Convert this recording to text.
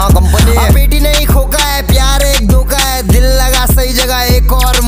हाँ कंपनी बेटी नहीं खोका है प्यार एक धोखा है दिल लगा सही जगह एक और